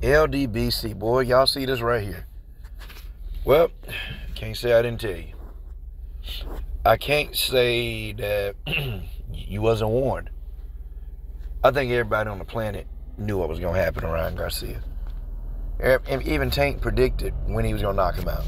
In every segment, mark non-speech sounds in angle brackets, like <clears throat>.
LDBC, boy, y'all see this right here. Well, can't say I didn't tell you. I can't say that <clears throat> you wasn't warned. I think everybody on the planet knew what was going to happen to Ryan Garcia. Even Tank predicted when he was going to knock him out.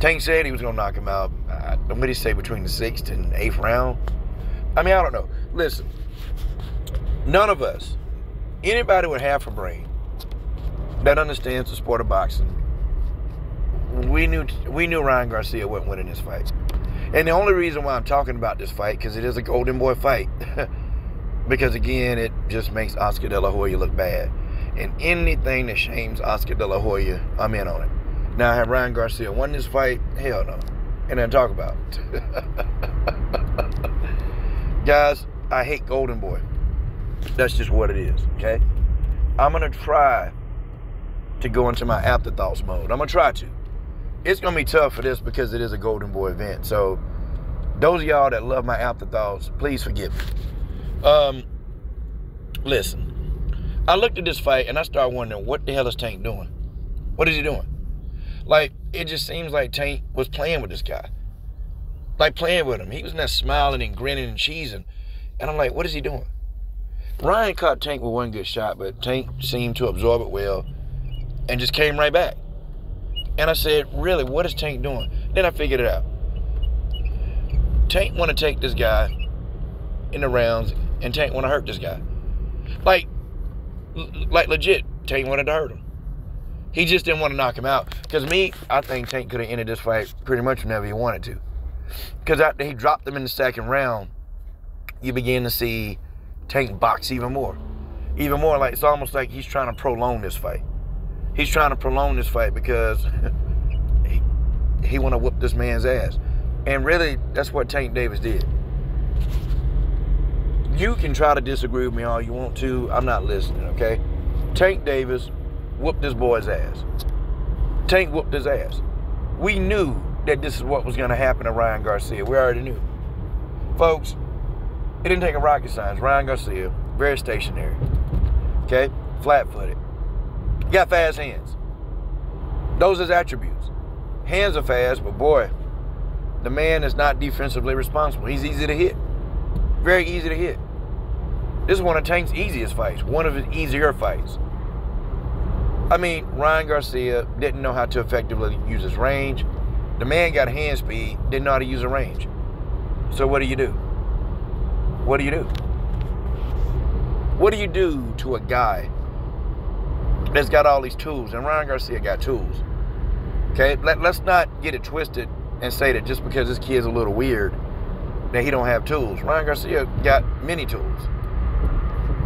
Tank said he was going to knock him out. Uh, what did he say between the sixth and eighth round? I mean, I don't know. Listen, none of us, anybody with half a brain that understands the sport of boxing, we knew we knew Ryan Garcia wasn't winning this fight. And the only reason why I'm talking about this fight because it is a Golden Boy fight. <laughs> because again, it just makes Oscar De La Hoya look bad. And anything that shames Oscar De La Hoya, I'm in on it. Now, have Ryan Garcia won this fight? Hell no. And then talk about it. <laughs> Guys, I hate Golden Boy. That's just what it is, okay? I'm to try to go into my afterthoughts mode. I'm to try to. It's to be tough for this because it is a Golden Boy event. So, those of y'all that love my afterthoughts, please forgive me. Um, listen, I looked at this fight and I started wondering what the hell is Tank doing? What is he doing? Like, it just seems like Tank was playing with this guy. Like playing with him. He was not smiling and grinning and cheesing. And I'm like, what is he doing? Ryan caught Tank with one good shot, but Tank seemed to absorb it well and just came right back. And I said, really, what is Tank doing? Then I figured it out. Tank want to take this guy in the rounds, and Tank want to hurt this guy. Like, like legit, Tank wanted to hurt him. He just didn't want to knock him out. Because me, I think Tank could have ended this fight pretty much whenever he wanted to. Because after he dropped him in the second round, you begin to see Tank box even more. Even more like it's almost like he's trying to prolong this fight. He's trying to prolong this fight because <laughs> he he want to whoop this man's ass. And really, that's what Tank Davis did. You can try to disagree with me all you want to. I'm not listening, okay? Tank Davis whooped this boy's ass. Tank whooped his ass. We knew that this is what was going to happen to Ryan Garcia. We already knew. Folks, it didn't take a rocket science. Ryan Garcia, very stationary. Okay? Flat footed. Got fast hands. Those are his attributes. Hands are fast, but boy, the man is not defensively responsible. He's easy to hit. Very easy to hit. This is one of Tank's easiest fights, one of his easier fights. I mean, Ryan Garcia didn't know how to effectively use his range. The man got hand speed, didn't know how to use a range. So what do you do? What do you do? What do you do to a guy that's got all these tools? And Ryan Garcia got tools. Okay, Let, let's not get it twisted and say that just because this kid's a little weird, that he don't have tools. Ryan Garcia got many tools.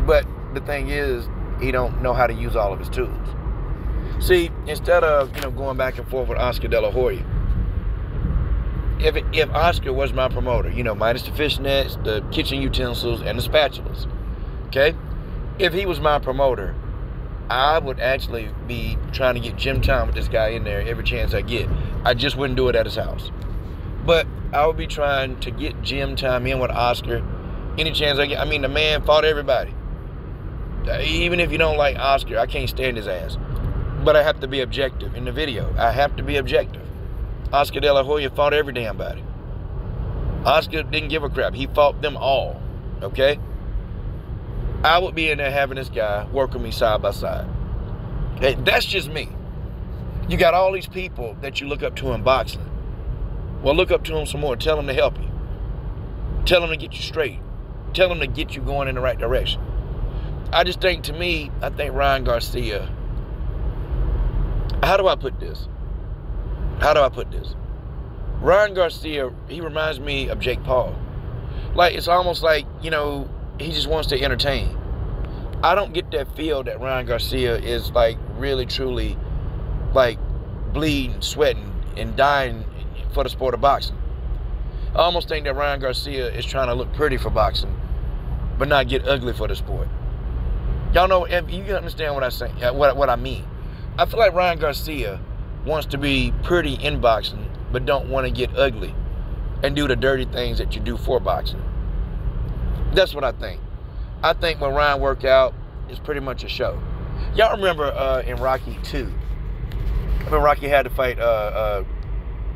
But the thing is, he don't know how to use all of his tools. See, instead of you know going back and forth with Oscar De La Hoya, if if Oscar was my promoter, you know, minus the fishnets, the kitchen utensils, and the spatulas, okay, if he was my promoter, I would actually be trying to get gym time with this guy in there every chance I get. I just wouldn't do it at his house, but I would be trying to get gym time in with Oscar any chance I get. I mean, the man fought everybody. Even if you don't like Oscar, I can't stand his ass. But I have to be objective in the video. I have to be objective. Oscar De La Hoya fought every damn body. Oscar didn't give a crap. He fought them all. Okay? I would be in there having this guy work with me side by side. Hey, that's just me. You got all these people that you look up to in boxing. Well, look up to them some more. Tell them to help you. Tell them to get you straight. Tell them to get you going in the right direction. I just think, to me, I think Ryan Garcia how do I put this? How do I put this? Ryan Garcia, he reminds me of Jake Paul. Like it's almost like, you know, he just wants to entertain. I don't get that feel that Ryan Garcia is like really truly like bleeding, sweating, and dying for the sport of boxing. I almost think that Ryan Garcia is trying to look pretty for boxing, but not get ugly for the sport. Y'all know, if you understand what I say, uh, what what I mean. I feel like Ryan Garcia wants to be pretty in boxing, but don't want to get ugly and do the dirty things that you do for boxing. That's what I think. I think when Ryan worked out, it's pretty much a show. Y'all remember uh, in Rocky 2 when Rocky had to fight uh, uh,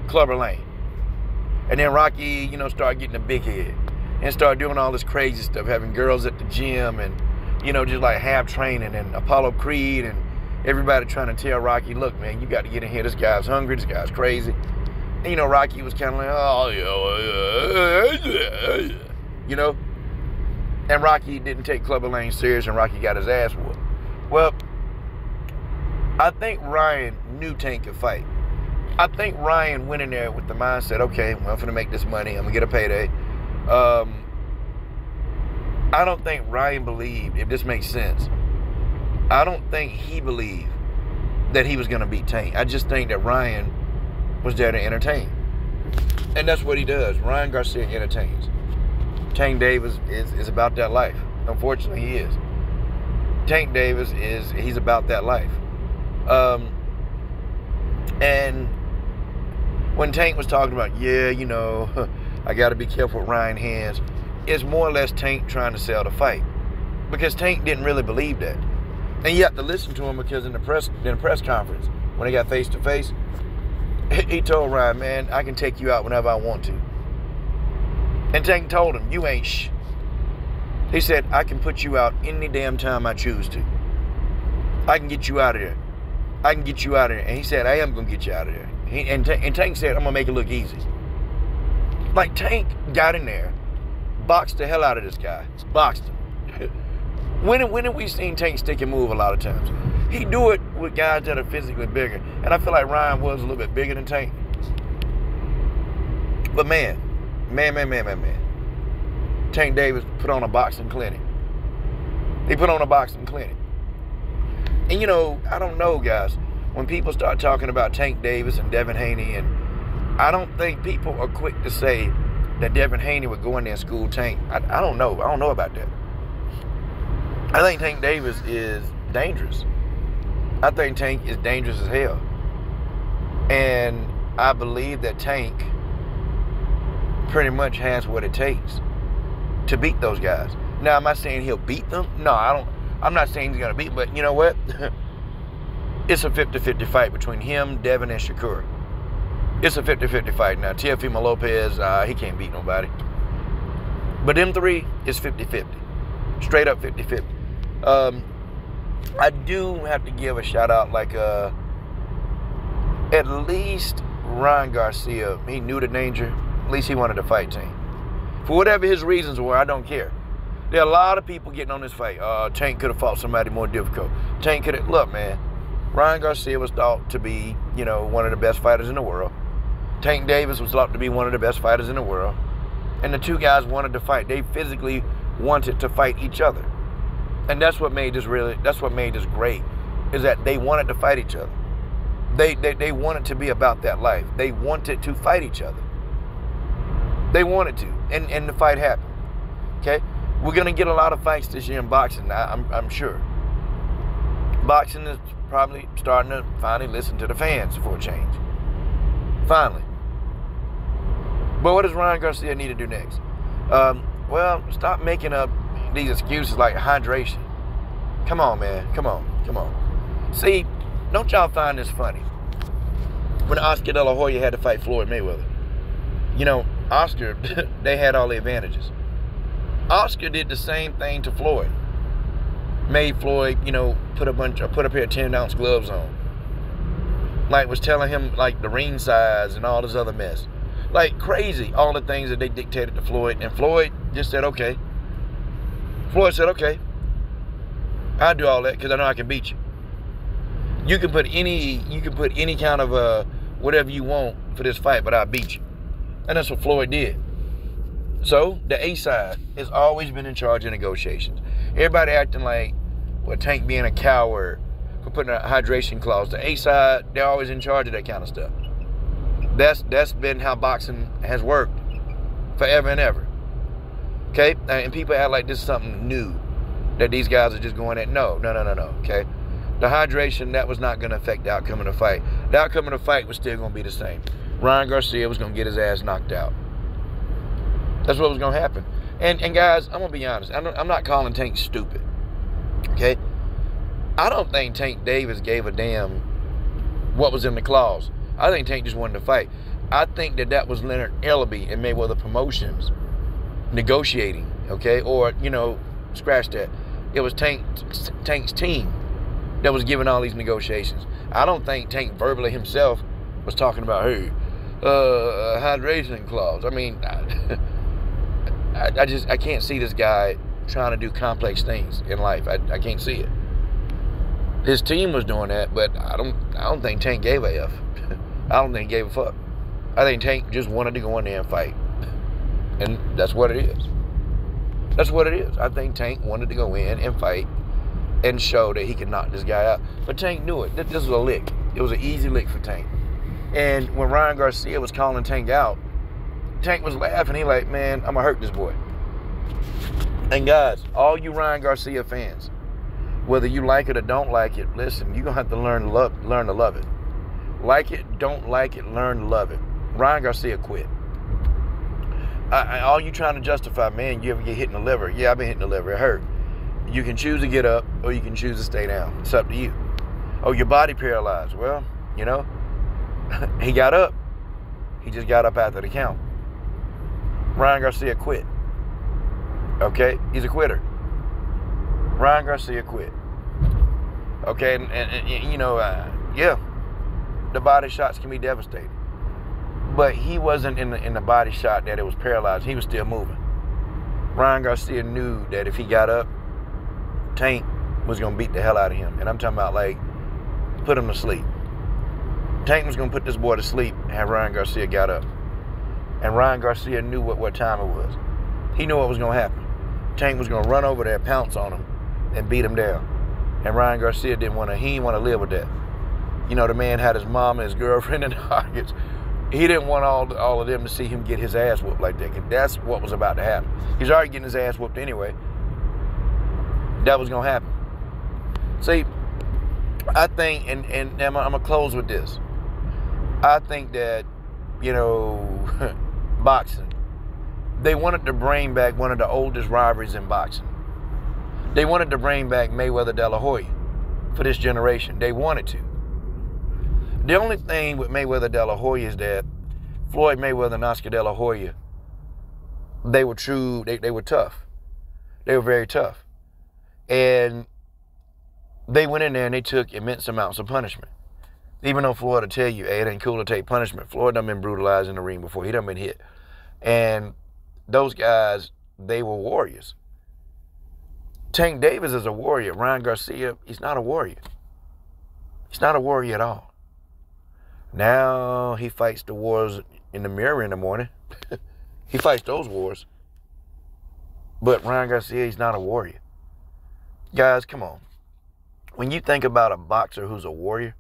Clubber Lang. And then Rocky, you know, started getting a big head and started doing all this crazy stuff, having girls at the gym and, you know, just like half training and Apollo Creed and everybody trying to tell Rocky, look, man, you got to get in here. This guy's hungry. This guy's crazy. And, you know, Rocky was kind of like, oh, yeah, you know. And Rocky didn't take Clubber Lang serious and Rocky got his ass whooped. Well, I think Ryan knew Tank could fight. I think Ryan went in there with the mindset, okay, well, I'm going to make this money. I'm going to get a payday. Um, I don't think Ryan believed, if this makes sense, I don't think he believed that he was going to beat Tank. I just think that Ryan was there to entertain. And that's what he does. Ryan Garcia entertains. Tank Davis is, is about that life. Unfortunately, he is. Tank Davis is, he's about that life. Um, and when Tank was talking about, yeah, you know, <laughs> I got to be careful with Ryan Hands, it's more or less Tank trying to sell the fight. Because Tank didn't really believe that. And you have to listen to him because in the press in the press conference, when they got face to face, he told Ryan, man, I can take you out whenever I want to. And Tank told him, you ain't sh. He said, I can put you out any damn time I choose to. I can get you out of there. I can get you out of there. And he said, I am going to get you out of there. He, and, and Tank said, I'm going to make it look easy. Like, Tank got in there, boxed the hell out of this guy. Boxed him. When, when have we seen Tank stick and move a lot of times? He do it with guys that are physically bigger. And I feel like Ryan was a little bit bigger than Tank. But man, man, man, man, man, man. Tank Davis put on a boxing clinic. He put on a boxing clinic. And you know, I don't know, guys. When people start talking about Tank Davis and Devin Haney, and I don't think people are quick to say that Devin Haney would go in there and school Tank. I, I don't know. I don't know about that. I think Tank Davis is dangerous. I think Tank is dangerous as hell. And I believe that Tank pretty much has what it takes to beat those guys. Now, am I saying he'll beat them? No, I don't. I'm not saying he's going to beat, them, but you know what? <laughs> it's a 50-50 fight between him, Devin, and Shakur. It's a 50-50 fight. Now, Teofimo Lopez, uh, he can't beat nobody. But them three is 50-50. Straight up 50-50. Um, I do have to give a shout out, like, uh, at least Ryan Garcia, he knew the danger. At least he wanted to fight Tank. For whatever his reasons were, I don't care. There are a lot of people getting on this fight. Uh, Tank could have fought somebody more difficult. Tank could have. Look, man. Ryan Garcia was thought to be, you know, one of the best fighters in the world. Tank Davis was thought to be one of the best fighters in the world. And the two guys wanted to fight. They physically wanted to fight each other. And that's what made this really that's what made this great. Is that they wanted to fight each other. They they, they wanted to be about that life. They wanted to fight each other. They wanted to. And and the fight happened. Okay? We're gonna get a lot of fights this year in boxing. I, I'm I'm sure. Boxing is probably starting to finally listen to the fans for a change. Finally. But what does Ryan Garcia need to do next? Um, well, stop making up these excuses like hydration. Come on, man. Come on. Come on. See, don't y'all find this funny? When Oscar De La Hoya had to fight Floyd Mayweather, you know, Oscar, <laughs> they had all the advantages. Oscar did the same thing to Floyd. Made Floyd, you know, put a bunch, put a pair of ten ounce gloves on. Like was telling him like the ring size and all this other mess, like crazy. All the things that they dictated to Floyd, and Floyd just said okay. Floyd said okay. I'll do all that because I know I can beat you. You can put any, you can put any kind of uh whatever you want for this fight, but I'll beat you. And that's what Floyd did. So the A side has always been in charge of negotiations. Everybody acting like well, Tank being a coward for putting a hydration clause. The A side, they're always in charge of that kind of stuff. That's that's been how boxing has worked forever and ever. Okay? And people act like this is something new that these guys are just going at. No, no, no, no, no. Okay? The hydration, that was not going to affect the outcome of the fight. The outcome of the fight was still going to be the same. Ryan Garcia was going to get his ass knocked out. That's what was going to happen. And and guys, I'm going to be honest. I'm not, I'm not calling Tank stupid. Okay? I don't think Tank Davis gave a damn what was in the clause. I think Tank just wanted to fight. I think that that was Leonard Ellerbe and Mayweather Promotions negotiating, okay? Or, you know, scratch that. It was Tank, Tank's team that was giving all these negotiations. I don't think Tank verbally himself was talking about, who. uh, hydration clause. I mean, <laughs> I, I, just, I can't see this guy trying to do complex things in life. I, I can't see it. His team was doing that, but I don't, I don't think Tank gave a F. <laughs> I don't think he gave a fuck. I think Tank just wanted to go in there and fight. And that's what it is. That's what it is. I think Tank wanted to go in and fight and show that he could knock this guy out. But Tank knew it. This was a lick. It was an easy lick for Tank. And when Ryan Garcia was calling Tank out, Tank was laughing. He like, man, I'm gonna hurt this boy. And guys, all you Ryan Garcia fans, whether you like it or don't like it, listen, you're gonna have to learn love learn to love it. Like it, don't like it, learn to love it. Ryan Garcia quit. I, all you trying to justify, man, you ever get hit in the liver? Yeah, I've been hit in the liver. It hurt. You can choose to get up or you can choose to stay down. It's up to you. Oh, your body paralyzed. Well, you know, <laughs> he got up. He just got up after the count. Ryan Garcia quit. Okay, he's a quitter. Ryan Garcia quit. Okay, and, and, and you know, uh, yeah, the body shots can be devastating. But he wasn't in the in the body shot that it was paralyzed. He was still moving. Ryan Garcia knew that if he got up, Tank was gonna beat the hell out of him. And I'm talking about like put him to sleep. Tank was gonna put this boy to sleep and Ryan Garcia got up. And Ryan Garcia knew what, what time it was. He knew what was gonna happen. Tank was gonna run over there, pounce on him, and beat him down. And Ryan Garcia didn't wanna he didn't wanna live with that. You know, the man had his mom and his girlfriend in the <laughs> audience. He didn't want all all of them to see him get his ass whooped like that. That's what was about to happen. He's already getting his ass whooped anyway. That was gonna happen. See, I think, and and I'm, I'm gonna close with this. I think that, you know, <laughs> boxing, they wanted to bring back one of the oldest rivalries in boxing. They wanted to bring back Mayweather De for this generation. They wanted to. The only thing with Mayweather De La Hoya is that Floyd Mayweather and Oscar De La Hoya, they were true, they, they were tough. They were very tough. And they went in there and they took immense amounts of punishment. Even though Floyd will tell you, hey, it ain't cool to take punishment. Floyd done been brutalized in the ring before. He done been hit. And those guys, they were warriors. Tank Davis is a warrior. Ryan Garcia, he's not a warrior. He's not a warrior at all. Now he fights the wars in the mirror in the morning. <laughs> he fights those wars. But Ryan Garcia, he's not a warrior. Guys, come on. When you think about a boxer who's a warrior,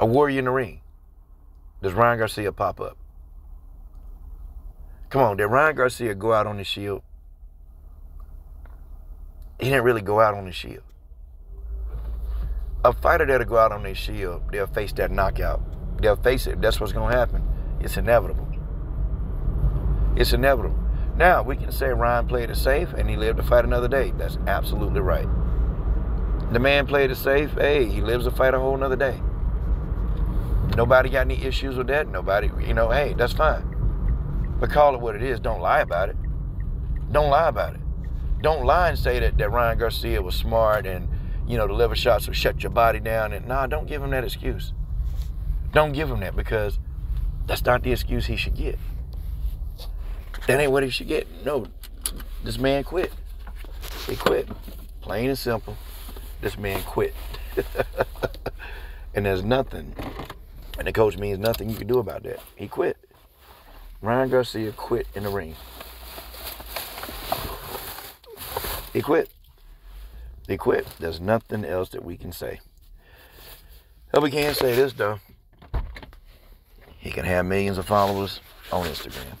a warrior in the ring, does Ryan Garcia pop up? Come on, did Ryan Garcia go out on the shield? He didn't really go out on the shield. A fighter that'll go out on their shield, they'll face that knockout. They'll face it. That's what's going to happen. It's inevitable. It's inevitable. Now, we can say Ryan played it safe and he lived to fight another day. That's absolutely right. The man played it safe. Hey, he lives to fight a whole another day. Nobody got any issues with that. Nobody, you know, hey, that's fine. But call it what it is. Don't lie about it. Don't lie about it. Don't lie and say that, that Ryan Garcia was smart and, you know, the liver shots will shut your body down. And nah, don't give him that excuse. Don't give him that because that's not the excuse he should get. That ain't what he should get. No, this man quit. He quit. Plain and simple. This man quit. <laughs> and there's nothing, and the coach means nothing you can do about that. He quit. Ryan Garcia quit in the ring. He quit. He quit. There's nothing else that we can say. But we can say this though. He can have millions of followers on Instagram.